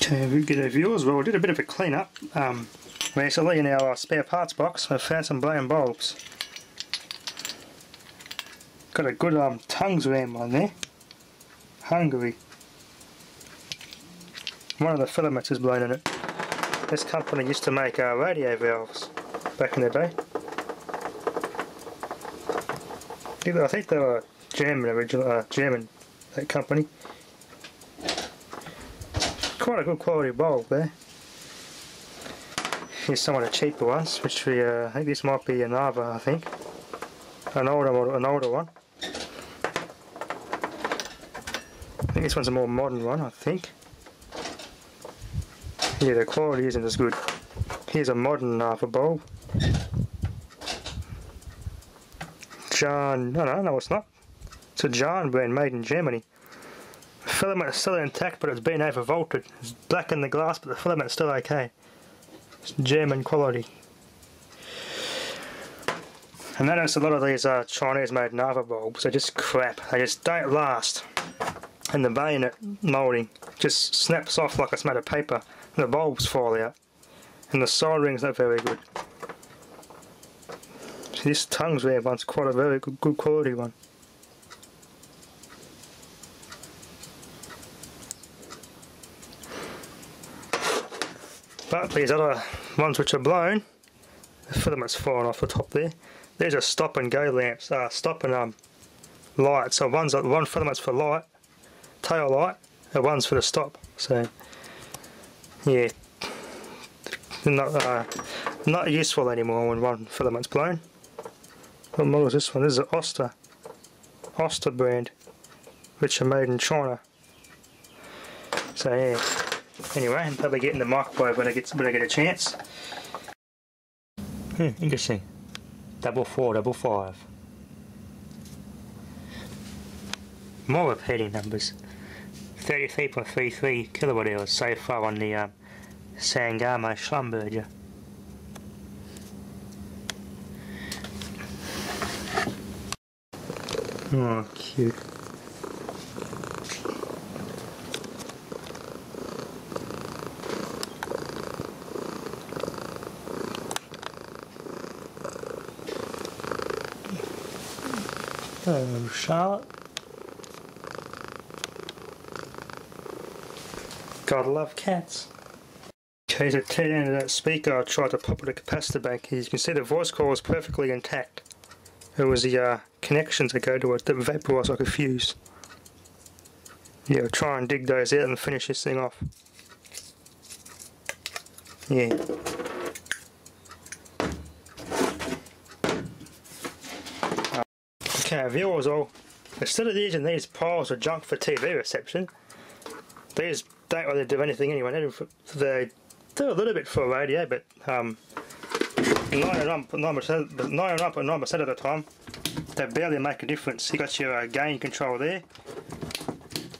To get a view as well, we did a bit of a clean up um, recently in our spare parts box. I found some blown bulbs. Got a good um, Tungsram on there. Hungary. One of the filaments is blown in it. This company used to make uh, radio valves back in the day. I think they were German original, uh, German that company. Quite a good quality bulb there. Here's some of the cheaper ones, which we, uh, I think this might be an Ava, I think. An older model, an older one. I think this one's a more modern one, I think. Yeah, the quality isn't as good. Here's a modern Ava bulb. John, no, no, no, it's not. It's a John brand made in Germany. Filament is still intact, but it's been overvolted. It's black in the glass, but the filament is still okay. It's German quality. I notice a lot of these uh, Chinese made Narva bulbs they're just crap. They just don't last. And the bayonet moulding just snaps off like it's made of paper. And the bulbs fall out. And the soldering's not very good. This Tungsram one's quite a very good, good quality one. But these other ones which are blown, the filament's fallen off the top there. These are stop and go lamps, uh, stop and um, light. So one's one filament's for light, tail light, and one's for the stop. So yeah, not uh, not useful anymore when one filament's blown. What model is this one? This is an Oster. Oster brand. Which are made in China. So yeah. Anyway, I'm probably getting the microwave when I get when I get a chance. Hmm, interesting. Double four, double five. More repeating numbers. 33.33 kilowatt hours so far on the um, Sangamo Schlumberger. Oh, cute. Hello, Charlotte. Gotta love cats. Okay, to turn into that speaker, I tried to pop it a capacitor bank. As you can see, the voice coil is perfectly intact. It was the uh, connections that go to it that vaporise like a fuse. Yeah, I'll try and dig those out and finish this thing off. Yeah. Okay, viewers all, instead of using these piles of junk for TV reception, these don't really do anything anyway. They do a little bit for radio, but um, 99.9% of the time, they barely make a difference. You got your uh, gain control there.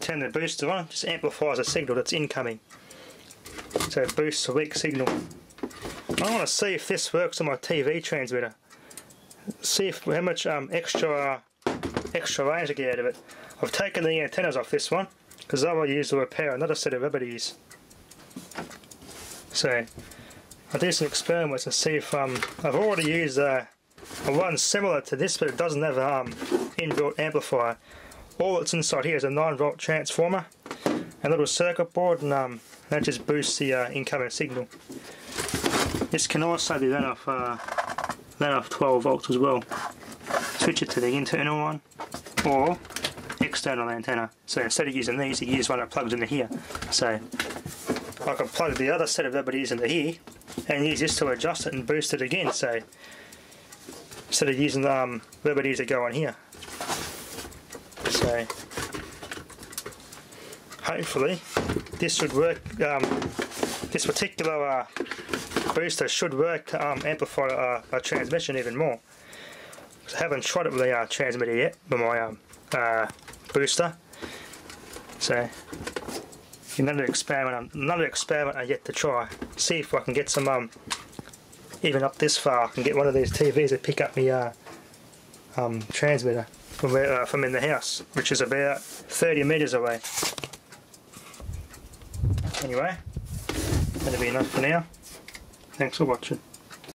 Turn the booster on, just amplifies the signal that's incoming. So it boosts a weak signal. I want to see if this works on my TV transmitter see if, how much um, extra extra range to get out of it. I've taken the antennas off this one because I will use to repair another set of Liberties. So I'll do some experiments and see if um, I've already used uh, one similar to this but it doesn't have um, inbuilt amplifier. All that's inside here is a 9 volt transformer, a little circuit board and um, that just boosts the uh, incoming signal. This can also be run off uh, that off 12 volts as well. Switch it to the internal one or external antenna. So instead of using these, you use one that plugs into here. So I can plug the other set of liberties into here and use this to adjust it and boost it again. So instead of using the um, liberties that go on here. So hopefully this should work. Um, this particular uh, booster should work to um, amplify uh, a transmission even more. I haven't tried it with the uh, transmitter yet, with my um, uh, booster. So another experiment, another experiment I yet to try. See if I can get some um, even up this far. I can get one of these TVs to pick up my uh, um, transmitter from, where, uh, from in the house, which is about 30 meters away. Anyway, that'll be enough for now. Thanks for watching.